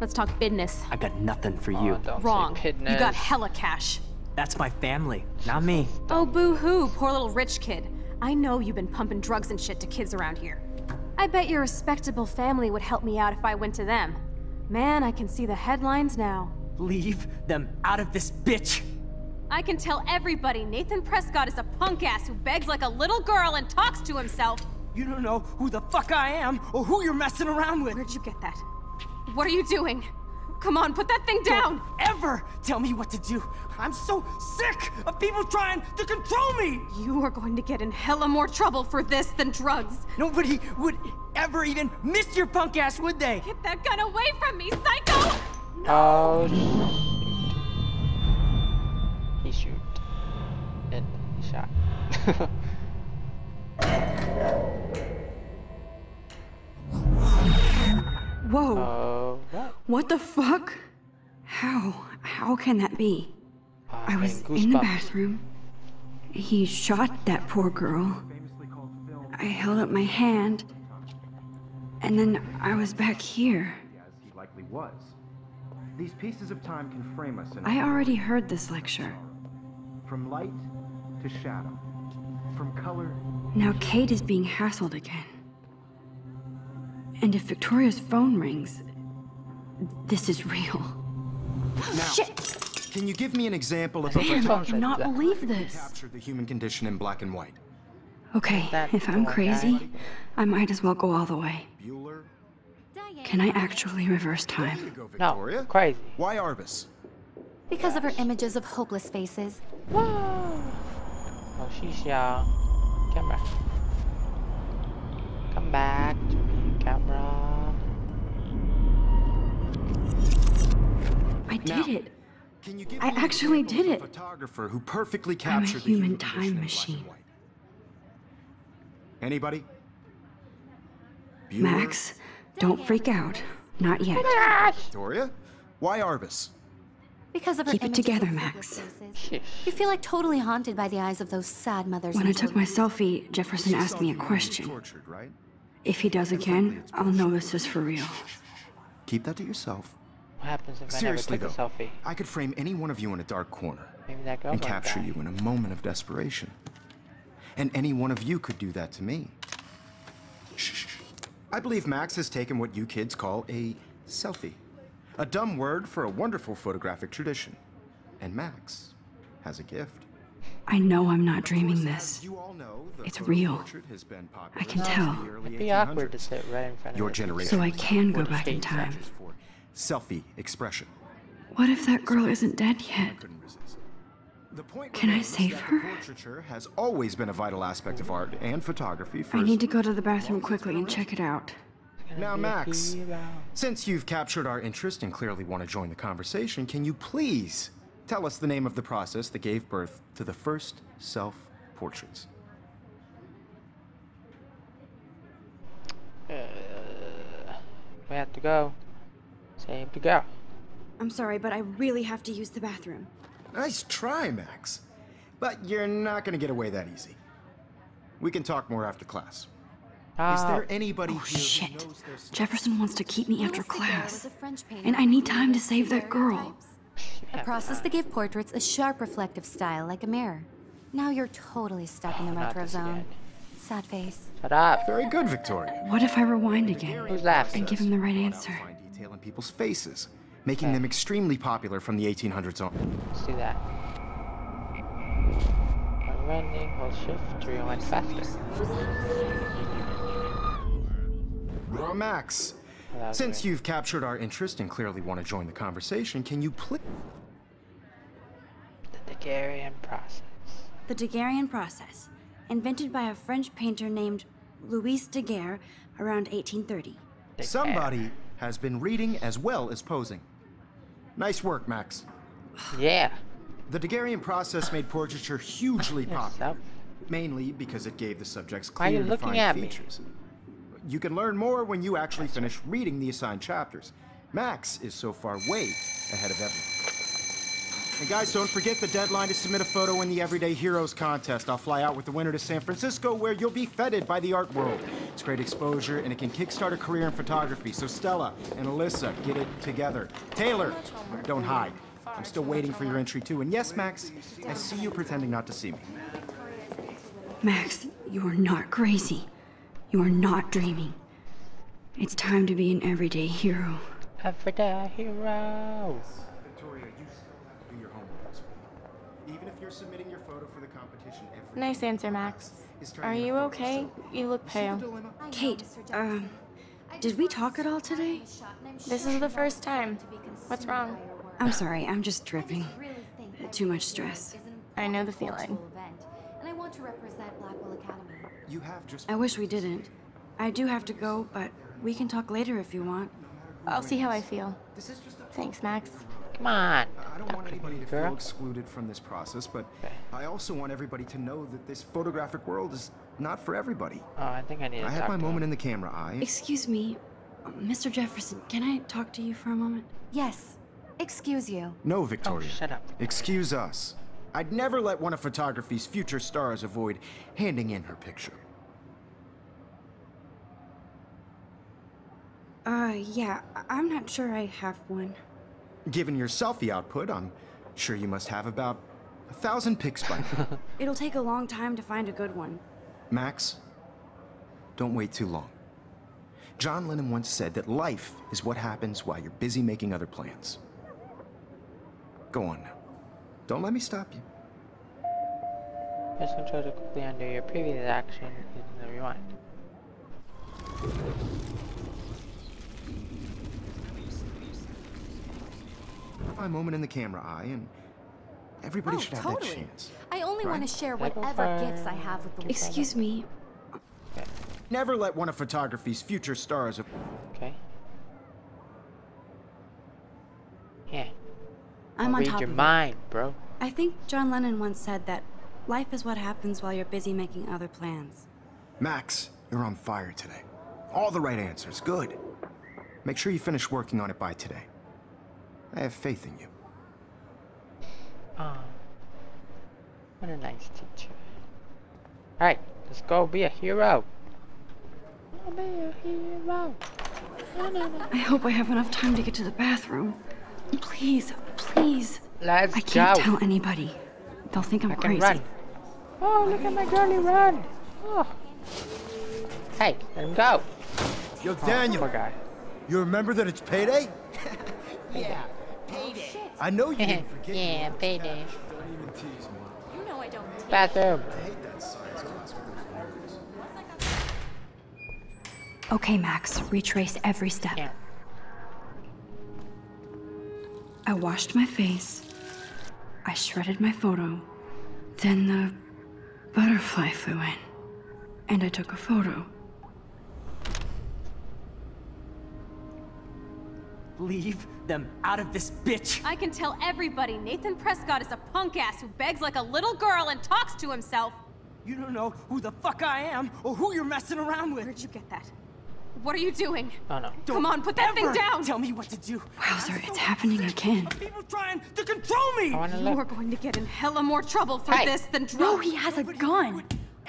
Speaker 7: let's talk business.
Speaker 6: I got nothing for
Speaker 1: Oh,
Speaker 6: you.
Speaker 1: don't
Speaker 7: Wrong. You got hella cash.
Speaker 6: That's my family, not me.
Speaker 7: Oh, boo-hoo, poor little rich kid. I know you've been pumping drugs and shit to kids around here. I bet your respectable family would help me out if I went to them. Man, I can see the headlines now.
Speaker 6: Leave them out of this bitch.
Speaker 7: I can tell everybody Nathan Prescott is a punk ass who begs like a little girl and talks to himself.
Speaker 6: You don't know who the fuck I am or who you're messing around with.
Speaker 7: Where'd you get that? What are you doing? Come on, put that thing down!
Speaker 6: Ever tell me what to do. I'm so sick of people trying to control me.
Speaker 7: You are going to get in hella more trouble for this than drugs.
Speaker 6: Nobody would ever even miss your punk ass, would they?
Speaker 7: Get that gun away from me, psycho!
Speaker 1: Oh. He shoot. And he shot.
Speaker 2: Whoa,
Speaker 1: oh what?
Speaker 2: the fuck? How? How can that be? I was in the bathroom. He shot that poor girl. I held up my hand. And then I was back here.
Speaker 3: As he likely was. These pieces of time can frame us in
Speaker 2: I already heard this lecture.
Speaker 3: from light to shadow, from color
Speaker 2: Now Kate is being hassled again. And if Victoria's phone rings, this is real.
Speaker 3: Now,
Speaker 2: Shit!
Speaker 3: can you give me an example of a
Speaker 2: Damn, I cannot
Speaker 1: that.
Speaker 2: believe this.
Speaker 3: captured the human condition in black and white?
Speaker 2: Okay,
Speaker 1: That
Speaker 2: if I'm crazy,
Speaker 1: guy.
Speaker 2: I might as well go all the way.
Speaker 3: Bueller?
Speaker 2: Can I actually reverse time?
Speaker 3: go,
Speaker 1: No,
Speaker 3: Victoria.
Speaker 1: crazy.
Speaker 3: Why Arbus?
Speaker 4: Because of her images of hopeless faces. Whoa!
Speaker 1: Oh, she's y'all. Camera. Come back to me, camera.
Speaker 2: I did
Speaker 3: Now,
Speaker 2: it.
Speaker 3: Can you give
Speaker 2: I actually did it.
Speaker 3: photographer who perfectly
Speaker 2: I'm a
Speaker 3: captured the
Speaker 2: human
Speaker 3: human
Speaker 2: time
Speaker 3: condition in black
Speaker 2: machine.
Speaker 3: Anybody? Bueller?
Speaker 2: Max, don't freak out. Not yet.
Speaker 3: Victoria? Why Arbus?
Speaker 4: Because of her
Speaker 2: Keep it together, Max.
Speaker 4: hopeless faces.
Speaker 1: Sheesh.
Speaker 4: You feel like totally haunted by the eyes of those sad mothers.
Speaker 2: When I took my selfie, Jefferson asked me a
Speaker 3: you when you were
Speaker 2: question.
Speaker 3: Tortured, right?
Speaker 2: If he does again, I'll know this is for real.
Speaker 3: Keep that to yourself.
Speaker 1: What happens if
Speaker 3: Seriously
Speaker 1: I never
Speaker 3: though,
Speaker 1: take a selfie?
Speaker 3: I could frame any one of you in a dark corner
Speaker 1: Maybe that girl
Speaker 3: and capture
Speaker 1: die.
Speaker 3: you in a moment of desperation. And any one of you could do that to me. Shh. shh, shh. I believe Max has taken what you kids call a selfie. A dumb word for a wonderful photographic tradition. And Max has a gift.
Speaker 2: I know I'm not dreaming this.
Speaker 3: you all know, the
Speaker 2: It's real.
Speaker 3: has been
Speaker 2: I can tell.
Speaker 3: since the early
Speaker 1: It'd be awkward to sit right in front
Speaker 3: Your
Speaker 1: of it.
Speaker 3: generation
Speaker 2: So I can go back in
Speaker 3: hate
Speaker 2: time.
Speaker 3: Searches for Selfie expression.
Speaker 2: What if that girl isn't dead yet?
Speaker 3: The point
Speaker 2: Can I
Speaker 3: remains
Speaker 2: save
Speaker 3: that
Speaker 2: her?
Speaker 3: Portraiture has always been a vital aspect of art and photography for
Speaker 2: I need to go to the bathroom quickly and check it out.
Speaker 3: Now, Max, since you've captured our interest and clearly want to join the conversation, can you please tell us the name of the process that gave birth to the first self-portraits?
Speaker 1: Uh, we have to go. Save the girl.
Speaker 2: I'm sorry, but I really have to use the bathroom.
Speaker 3: Nice try, Max. But you're not going to get away that easy. We can talk more after class. Is
Speaker 1: Ah,
Speaker 3: there anybody
Speaker 2: Oh
Speaker 3: here who
Speaker 2: shit.
Speaker 3: knows their?
Speaker 2: Jefferson wants to keep me after class.
Speaker 4: was a French painter
Speaker 2: And I need time to save that girl.
Speaker 4: A process that gave portraits a sharp reflective style like a mirror. Now you're totally stuck in the
Speaker 1: not
Speaker 4: retro zone.
Speaker 1: again.
Speaker 4: Sad face.
Speaker 1: Shut up.
Speaker 3: Very good, Victoria.
Speaker 2: What if I rewind again?
Speaker 1: Who's laughing?
Speaker 2: And give him the right answer.
Speaker 3: Fine detail in people's faces, making them extremely popular from the 1800s on.
Speaker 1: Let's do that. Wait, running, hold shift to rewind faster.
Speaker 3: Uh, Max, since
Speaker 1: me-
Speaker 3: you've captured our interest and clearly want to join the conversation, can you please...
Speaker 1: The Daguerrean process.
Speaker 2: The Daguerrean process, invented by a French painter named Louis Daguerre around 1830.
Speaker 1: Daguerre.
Speaker 3: Somebody has been reading as well as posing. Nice work, Max.
Speaker 1: Yeah.
Speaker 3: The Daguerrean process made portraiture hugely popular, mainly because it gave the subjects
Speaker 1: Why are you
Speaker 3: clear,
Speaker 1: looking
Speaker 3: defined
Speaker 1: at me?
Speaker 3: features. You can learn more when you actually finish reading the assigned chapters. Max is so far way ahead of everyone. And guys, don't forget the deadline to submit a photo in the Everyday Heroes contest. I'll fly out with the winner to San Francisco, where you'll be feted by the art world. It's great exposure, and it can kickstart a career in photography. So Stella and Alyssa, get it together. Taylor, don't hide. I'm still waiting for your entry too. And yes, Max, I see you pretending not to see me.
Speaker 2: Max, you are not crazy. You are not dreaming. It's time to be an everyday hero.
Speaker 1: Everyday hero.
Speaker 3: Victoria, you do your homework this week. Even if you're submitting your photo for the competition every
Speaker 5: Nice answer, Max. Are you okay?
Speaker 3: so-
Speaker 5: You look pale.
Speaker 2: Kate, um, did we talk at all today?
Speaker 5: This is the first time. What's wrong?
Speaker 2: I'm sorry, I'm just dripping. Too much stress.
Speaker 5: I know the feeling.
Speaker 4: I want to represent Blackwell Academy.
Speaker 3: You have just
Speaker 2: I wish we didn't. I do have to go, but we can talk later if you want.
Speaker 5: I'll see how I feel.
Speaker 3: This is just a
Speaker 5: Thanks, Max.
Speaker 1: Come on.
Speaker 3: I don't want anybody to
Speaker 1: girl.
Speaker 3: feel excluded from this process, but
Speaker 1: Okay.
Speaker 3: I also want everybody to know that this photographic world is not for everybody.
Speaker 1: Oh, I think I need to
Speaker 3: I had my
Speaker 1: to
Speaker 3: moment
Speaker 1: him.
Speaker 3: in the camera eye.
Speaker 2: Excuse me, Mr. Jefferson, can I talk to you for a moment?
Speaker 4: Yes. Excuse you.
Speaker 3: No, Victoria.
Speaker 1: Oh, shut up.
Speaker 3: Excuse us. I'd never let one of photography's future stars avoid handing in her picture.
Speaker 2: Uh, yeah, I- I'm not sure I have one.
Speaker 3: Given your selfie output, I'm sure you must have about a thousand pics by now.
Speaker 2: It'll take a long time to find a good one.
Speaker 3: Max, don't wait too long. John Lennon once said that life is what happens while you're busy making other plans. Go on now. Don't let me stop you.
Speaker 1: Press control to quickly undo your previous action using the rewind.
Speaker 3: My moment in the camera eye, and everybody
Speaker 4: Oh,
Speaker 3: should have
Speaker 4: totally.
Speaker 3: that chance.
Speaker 4: I only want to share whatever gifts I have with the world.
Speaker 2: Excuse me,
Speaker 3: Never let one of photography's future stars. Of-
Speaker 1: Okay. Yeah.
Speaker 2: I'm on
Speaker 1: read
Speaker 2: top
Speaker 1: your
Speaker 2: of it.
Speaker 1: mind, bro.
Speaker 2: I think John Lennon once said that life is what happens while you're busy making other plans.
Speaker 3: Max, you're on fire today. All the right answers. Good. Make sure you finish working on it by today. I have faith in you.
Speaker 1: Oh. What a nice teacher. Alright, let's go be a hero. I'll be a hero.
Speaker 2: I hope I have enough time to get to the bathroom. Please, please.
Speaker 1: Let's
Speaker 2: I can't
Speaker 1: go.
Speaker 2: tell anybody. They'll think I'm
Speaker 1: I
Speaker 2: crazy.
Speaker 1: run. Oh, look at my girly run. Oh. Hey, let him go.
Speaker 3: Yo,
Speaker 1: Oh,
Speaker 3: Daniel,
Speaker 1: poor guy.
Speaker 3: you remember that it's payday? yeah, payday. Oh, I know you didn't forget.
Speaker 1: yeah, payday.
Speaker 5: You know I don't.
Speaker 1: Bathroom.
Speaker 2: Okay, Max, retrace every step.
Speaker 1: Yeah.
Speaker 2: I washed my face. I shredded my photo. Then the butterfly flew in. And I took a photo.
Speaker 6: Leave them out of this bitch.
Speaker 7: I can tell everybody Nathan Prescott is a punk ass who begs like a little girl and talks to himself.
Speaker 6: You don't know who the fuck I am or who you're messing around with.
Speaker 7: Where'd you get that? What are you doing?
Speaker 1: Oh no.
Speaker 7: Don't Come on, put that thing down!
Speaker 6: Tell me what to do.
Speaker 2: Wowzer, it's happening again.
Speaker 6: People trying to control me.
Speaker 1: I wanna
Speaker 7: You are going to get in hella more trouble for
Speaker 1: Hey.
Speaker 7: this than drugs.
Speaker 2: No, he has a gun.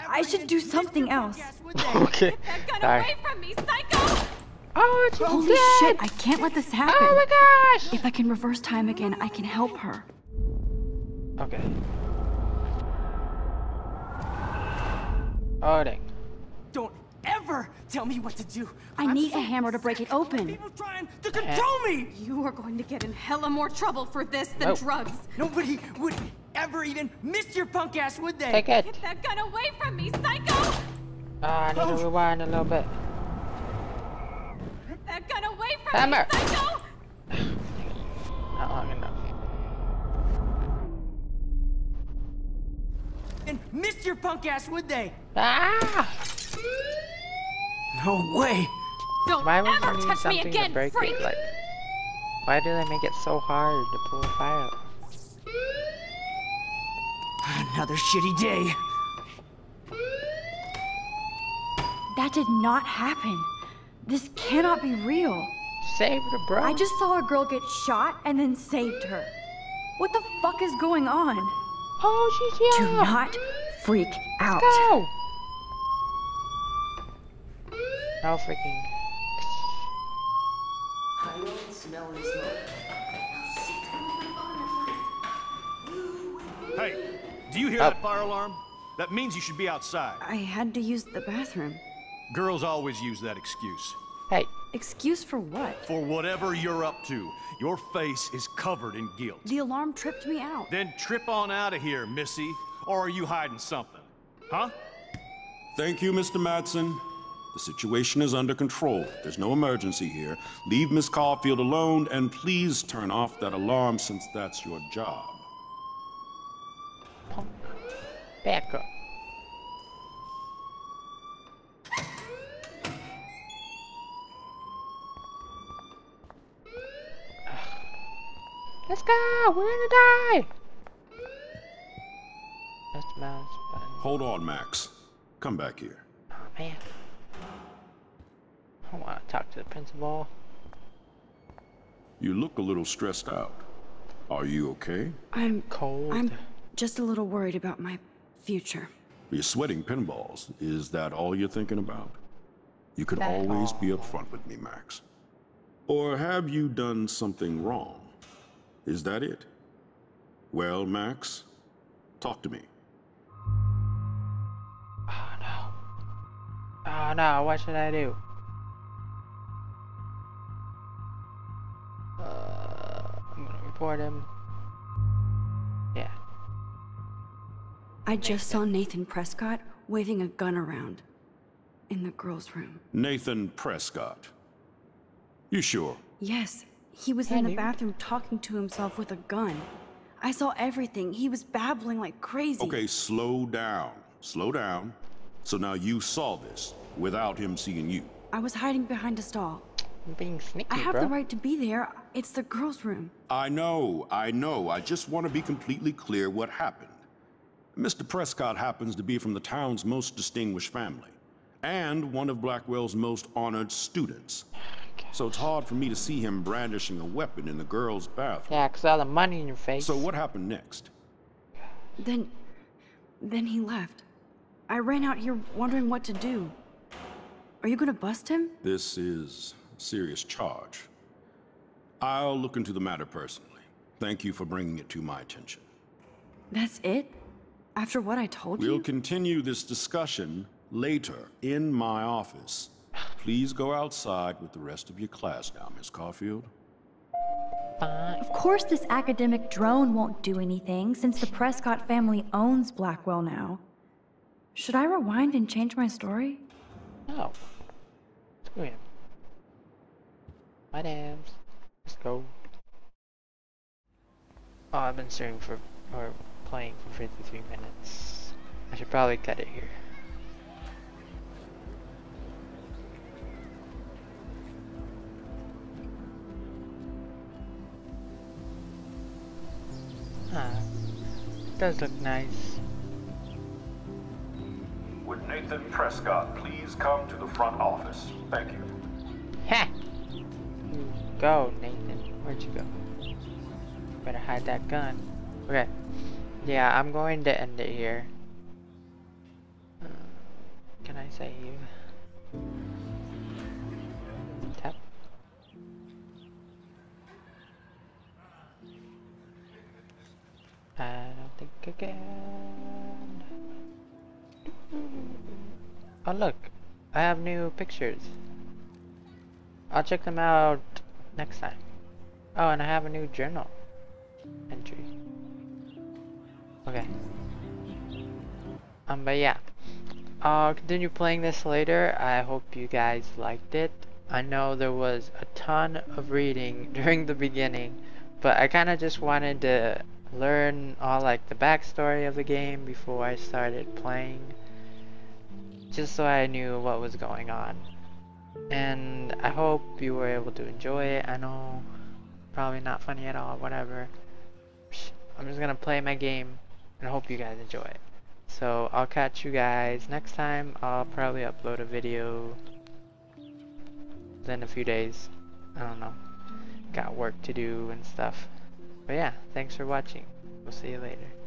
Speaker 2: I should do something else.
Speaker 1: Okay.
Speaker 7: That gun
Speaker 1: Sorry.
Speaker 7: away from me, psycho!
Speaker 1: Oh, she's
Speaker 2: Holy
Speaker 1: dead.
Speaker 2: shit, I can't let this happen.
Speaker 1: Oh my gosh.
Speaker 2: If I can reverse time again, I can help her.
Speaker 1: Okay. Oh dang.
Speaker 6: Don't ever tell me what to do.
Speaker 2: I
Speaker 6: I'm
Speaker 2: need
Speaker 6: so
Speaker 2: a hammer to break it
Speaker 6: sick of
Speaker 2: open.
Speaker 6: People trying to control me.
Speaker 7: You are going to get in hella more trouble for this than
Speaker 1: Oh.
Speaker 7: drugs.
Speaker 6: Nobody would ever even miss your punk ass, would they?
Speaker 1: Take it.
Speaker 7: Get that gun away from me, psycho!
Speaker 1: Ah, I need to rewind a little bit.
Speaker 7: Get that gun away from
Speaker 1: Hammer.
Speaker 7: me, psycho!
Speaker 1: Not long enough.
Speaker 6: And miss your punk ass, would they?
Speaker 1: Ah!
Speaker 6: No way.
Speaker 7: Don't
Speaker 1: Why would
Speaker 7: ever
Speaker 1: you need
Speaker 7: touch me
Speaker 1: something
Speaker 7: again,
Speaker 1: to break
Speaker 7: freak!
Speaker 1: it? Like, why do they make it so hard to pull fire?
Speaker 6: Another shitty day.
Speaker 2: That did not happen. This cannot be real.
Speaker 1: Save the bro.
Speaker 2: I just saw a girl get shot and then saved her. What the fuck is going on?
Speaker 1: Oh, she's here.
Speaker 2: Do not freak out.
Speaker 1: Go. No freaking.
Speaker 9: Hey, do you hear
Speaker 1: Oh.
Speaker 9: that fire alarm? That means you should be outside.
Speaker 2: I had to use the bathroom.
Speaker 9: Girls always use that excuse.
Speaker 1: Hey,
Speaker 2: Excuse for what?
Speaker 9: For whatever you're up to, your face is covered in guilt.
Speaker 2: The alarm tripped me out.
Speaker 9: Then trip on out of here, Missy. Or are you hiding something? Huh?
Speaker 10: Thank you, Mr. Madsen. The situation is under control. There's no emergency here. Leave Miss Caulfield alone and please turn off that alarm since that's your job.
Speaker 1: punk. Back up. Let's go! We're gonna die! That's the mouse button.
Speaker 10: Hold on, Max. Come back here.
Speaker 1: Oh man. I wanna talk to the principal.
Speaker 10: You look a little stressed out. Are you okay?
Speaker 2: I'm
Speaker 1: Cold.
Speaker 2: I'm just a little worried about my future.
Speaker 10: You're sweating pinballs. Is that all you're thinking about? You could
Speaker 1: That
Speaker 10: always
Speaker 1: all.
Speaker 10: be upfront with me, Max. Or have you done something wrong? Is that it? Well, Max, talk to me.
Speaker 1: Oh no. Oh no, what should I do? Uh, I'm gonna report him. Yeah.
Speaker 2: I just saw Nathan Prescott waving a gun around in the girls' room.
Speaker 10: Nathan Prescott. You sure?
Speaker 2: Yes, he was
Speaker 1: Yeah,
Speaker 2: in the
Speaker 1: dude.
Speaker 2: bathroom talking to himself with a gun. I saw everything. He was babbling like crazy.
Speaker 10: Okay, slow down. Slow down. So now you saw this without him seeing you.
Speaker 2: I was hiding behind a stall.
Speaker 1: I'm being sneaky,
Speaker 2: I have
Speaker 1: bro.
Speaker 2: the right to be there. It's the girls' room.
Speaker 10: I know, I know. I just want to be completely clear what happened. Mr. Prescott happens to be from the town's most distinguished family and one of Blackwell's most honored students. So it's hard for me to see him brandishing a weapon in the girls' bathroom.
Speaker 1: Yeah, Yeah, 'cause all the money in your face.
Speaker 10: So what happened next?
Speaker 2: Then. Then he left. I ran out here wondering what to do. Are you gonna bust him?
Speaker 10: This is a serious charge. I'll look into the matter personally. Thank you for bringing it to my attention.
Speaker 2: That's it? After what I told you.
Speaker 10: We'll continue this discussion later in my office. Please go outside with the rest of your class now, Miss Caulfield.
Speaker 1: Fine.
Speaker 11: Of course, this academic drone won't do anything since the Prescott family owns Blackwell now. Should I rewind and change my story?
Speaker 1: No. Screw him. My dams. Let's go. Oh, I've been streaming for, or playing for 53 minutes. I should probably cut it here. Does look nice.
Speaker 10: Would Nathan Prescott please come to the front office? Thank you.
Speaker 1: Ha! You go, Nathan. Where'd you go? Better hide that gun. Okay. Yeah, I'm going to end it here. New pictures. I'll check them out next time. Oh, and I have a new journal entry. Okay. Um, but yeah. I'll continue playing this later. I hope you guys liked it. I know there was a ton of reading during the beginning, but I kind of just wanted to learn all like the backstory of the game before I started playing. Just so I knew what was going on. And I hope you were able to enjoy it. I know probably not funny at all, whatever. I'm just gonna play my game and hope you guys enjoy it. So I'll catch you guys next time. I'll probably upload a video in a few days. I don't know. Got work to do and stuff. But yeah, thanks for watching. We'll see you later.